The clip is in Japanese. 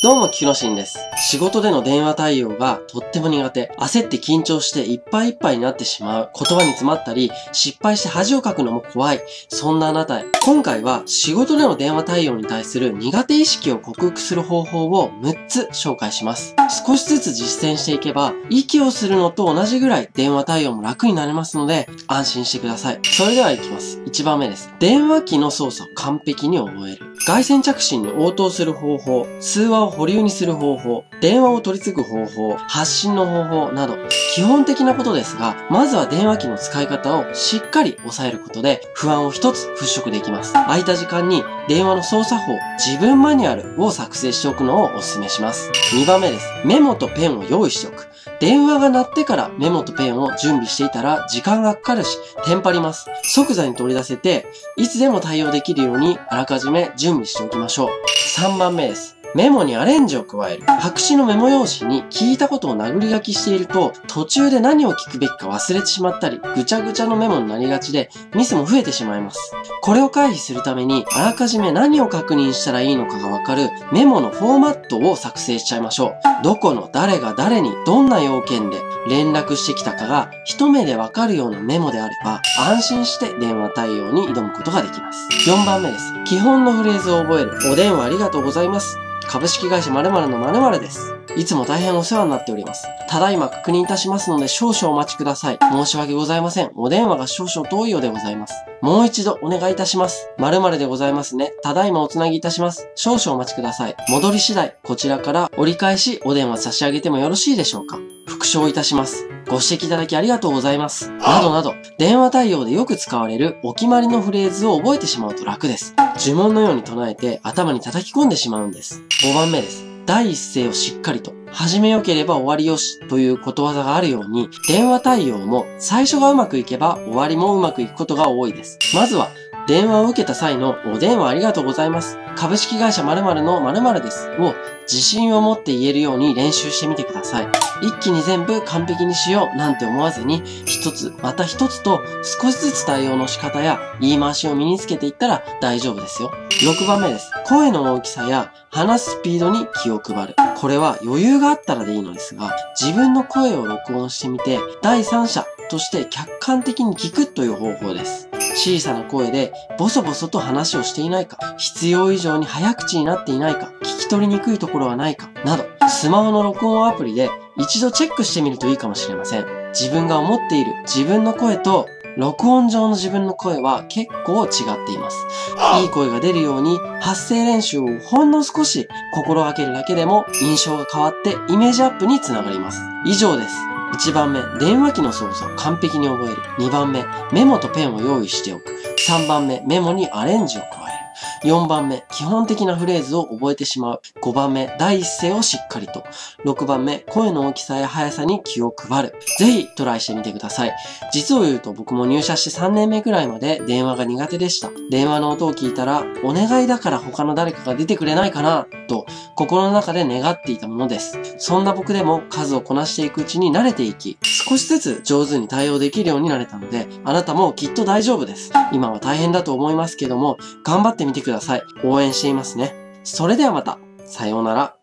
どうも、キロシンです。仕事での電話対応がとっても苦手。焦って緊張していっぱいいっぱいになってしまう。言葉に詰まったり、失敗して恥をかくのも怖い。そんなあなたへ。今回は仕事での電話対応に対する苦手意識を克服する方法を6つ紹介します。少しずつ実践していけば、息をするのと同じぐらい電話対応も楽になりますので、安心してください。それでは行きます。1番目です。電話機の操作を完璧に覚える。外線着信に応答する方法、通話を保留にする方法、電話を取り継ぐ方法、発信の方法など、基本的なことですが、まずは電話機の使い方をしっかり押さえることで、不安を一つ払拭できます。空いた時間に電話の操作法、自分マニュアルを作成しておくのをお勧めします。2番目です。メモとペンを用意しておく。電話が鳴ってからメモとペンを準備していたら時間がかかるし、テンパります。即座に取り出せて、いつでも対応できるようにあらかじめ準備しておきましょう。3番目です。メモにアレンジを加える。白紙のメモ用紙に聞いたことを殴り書きしていると、途中で何を聞くべきか忘れてしまったり、ぐちゃぐちゃのメモになりがちで、ミスも増えてしまいます。これを回避するために、あらかじめ何を確認したらいいのかがわかるメモのフォーマットを作成しちゃいましょう。どこの誰が誰にどんな要件で連絡してきたかが一目でわかるようなメモであれば、安心して電話対応に挑むことができます。4番目です。基本のフレーズを覚える。お電話ありがとうございます。株式会社〇〇の〇〇です。いつも大変お世話になっております。ただいま確認いたしますので少々お待ちください。申し訳ございません。お電話が少々遠いようでございます。もう一度お願いいたします。〇〇でございますね。ただいまおつなぎいたします。少々お待ちください。戻り次第、こちらから折り返しお電話差し上げてもよろしいでしょうか復唱いたします。ご指摘いただきありがとうございます。などなど、電話対応でよく使われるお決まりのフレーズを覚えてしまうと楽です。呪文のように唱えて頭に叩き込んでしまうんです。5番目です。第一声をしっかりと、始めよければ終わりよしということわざがあるように、電話対応も最初がうまくいけば終わりもうまくいくことが多いです。まずは、電話を受けた際のお電話ありがとうございます。株式会社〇〇の〇〇です。を自信を持って言えるように練習してみてください。一気に全部完璧にしようなんて思わずに、一つまた一つと少しずつ対応の仕方や言い回しを身につけていったら大丈夫ですよ。6番目です。声の大きさや話すスピードに気を配る。これは余裕があったらでいいのですが、自分の声を録音してみて、第三者として客観的に聞くという方法です。小さな声でボソボソと話をしていないか、必要以上に早口になっていないか、聞き取りにくいところはないか、など、スマホの録音アプリで一度チェックしてみるといいかもしれません。自分が思っている自分の声と録音上の自分の声は結構違っています。いい声が出るように発声練習をほんの少し心がけるだけでも印象が変わってイメージアップにつながります。以上です。1番目、電話機の操作を完璧に覚える。2番目、メモとペンを用意しておく。3番目、メモにアレンジを加える。4番目、基本的なフレーズを覚えてしまう。5番目、第一声をしっかりと。6番目、声の大きさや速さに気を配る。ぜひトライしてみてください。実を言うと僕も入社して3年目くらいまで電話が苦手でした。電話の音を聞いたら、お願いだから他の誰かが出てくれないかな、と心の中で願っていたものです。そんな僕でも数をこなしていくうちに慣れていき、少しずつ上手に対応できるようになれたので、あなたもきっと大丈夫です。今は大変だと思いますけども、頑張ってみてくださいください。応援していますね。それではまた。さようなら。